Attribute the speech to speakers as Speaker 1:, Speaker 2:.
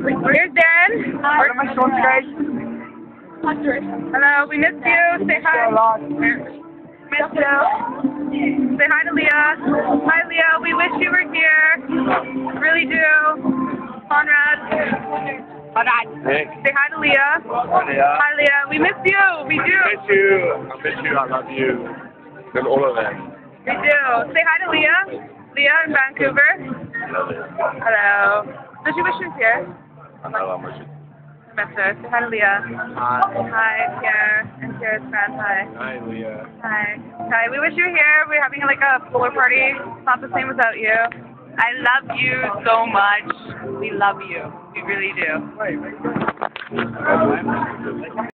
Speaker 1: Here's Darren.
Speaker 2: Where are my shorts, guys?
Speaker 1: Hello, we missed you. Say hi. Miss you. Say hi to Leah. Hi, Leah. We wish you were here. Really do. Conrad. Conrad.
Speaker 3: Hey.
Speaker 1: Say hi to Leah.
Speaker 3: Leah.
Speaker 1: Hi, Leah. We miss you. We do.
Speaker 3: I miss you. I miss you. I love you. And all of them.
Speaker 1: We do. Say hi to Leah. Leah in Vancouver.
Speaker 3: Love it.
Speaker 1: Hello. Does she wish she was here?
Speaker 3: I know how much.
Speaker 1: I miss her. Say hi Leah.
Speaker 3: Hi.
Speaker 1: Hi, Pierre. And Pierre's friend. Hi.
Speaker 3: Hi, Leah.
Speaker 1: Hi. Hi. We wish you were here. We're having like a polar party. It's not the same without you. I love you so much. We love you. We really do.